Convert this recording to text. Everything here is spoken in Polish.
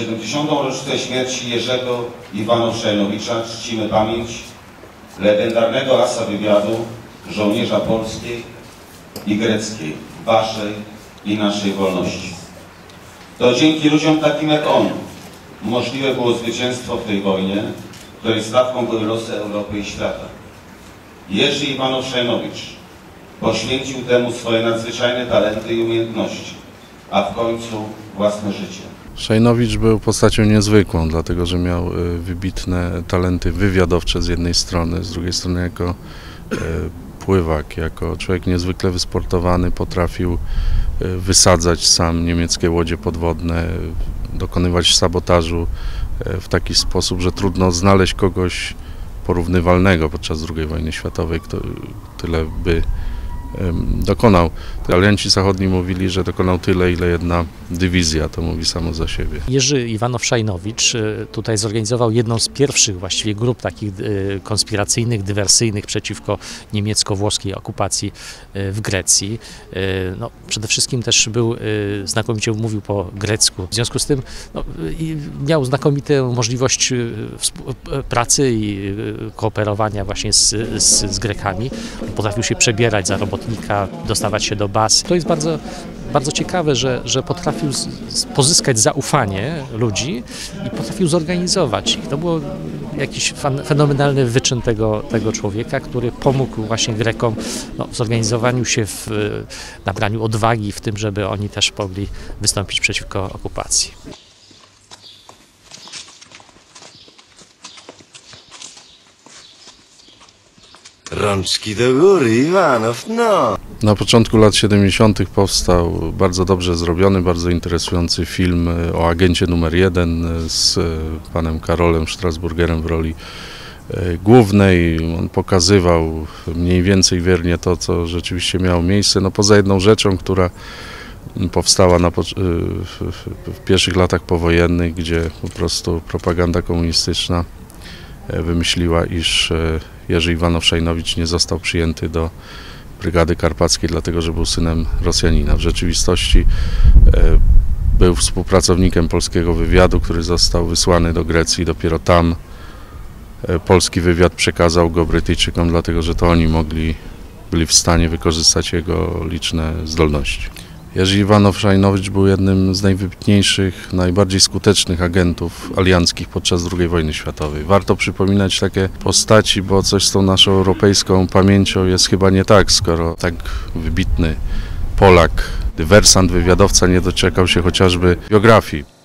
70. rocznicę śmierci Jerzego Iwanów-Szajnowicza czcimy pamięć legendarnego asa wywiadu, żołnierza polskiej i greckiej, waszej i naszej wolności. To dzięki ludziom takim jak on możliwe było zwycięstwo w tej wojnie, której stawką były losy Europy i świata. Jerzy Iwanów-Szajnowicz poświęcił temu swoje nadzwyczajne talenty i umiejętności, a w końcu własne życie. Szajnowicz był postacią niezwykłą, dlatego że miał y, wybitne talenty wywiadowcze z jednej strony, z drugiej strony jako y, pływak, jako człowiek niezwykle wysportowany, potrafił y, wysadzać sam niemieckie łodzie podwodne, dokonywać sabotażu w taki sposób, że trudno znaleźć kogoś porównywalnego podczas II wojny światowej, kto tyle by dokonał. Alianci zachodni mówili, że dokonał tyle, ile jedna dywizja, to mówi samo za siebie. Jerzy Iwanow-Szajnowicz e, tutaj zorganizował jedną z pierwszych właściwie grup takich e, konspiracyjnych, dywersyjnych przeciwko niemiecko-włoskiej okupacji e, w Grecji. No, przede wszystkim też był, znakomicie mówił po grecku. W związku z tym no, miał znakomitą możliwość pracy i kooperowania właśnie z, z, z Grekami. Potrafił się przebierać za dostawać się do baz. To jest bardzo, bardzo ciekawe, że, że potrafił z, pozyskać zaufanie ludzi i potrafił zorganizować ich. To było jakiś fenomenalny wyczyn tego, tego człowieka, który pomógł właśnie Grekom no, w zorganizowaniu się, w nabraniu odwagi, w tym, żeby oni też mogli wystąpić przeciwko okupacji. Rączki do góry, Iwanow, no. Na początku lat 70. powstał bardzo dobrze zrobiony, bardzo interesujący film e, o agencie numer jeden e, z e, panem Karolem Strasburgerem w roli głównej. On pokazywał mniej więcej wiernie to, co rzeczywiście miało miejsce. No poza jedną rzeczą, która powstała na, w pierwszych latach powojennych, gdzie po prostu propaganda komunistyczna wymyśliła, iż Jerzy Iwanow-Szajnowicz nie został przyjęty do Brygady Karpackiej, dlatego że był synem Rosjanina. W rzeczywistości e, był współpracownikiem polskiego wywiadu, który został wysłany do Grecji. Dopiero tam e, polski wywiad przekazał go Brytyjczykom, dlatego że to oni mogli, byli w stanie wykorzystać jego liczne zdolności. Jerzy Iwanow-Szajnowicz był jednym z najwybitniejszych, najbardziej skutecznych agentów alianckich podczas II wojny światowej. Warto przypominać takie postaci, bo coś z tą naszą europejską pamięcią jest chyba nie tak, skoro tak wybitny Polak, dywersant, wywiadowca nie doczekał się chociażby biografii.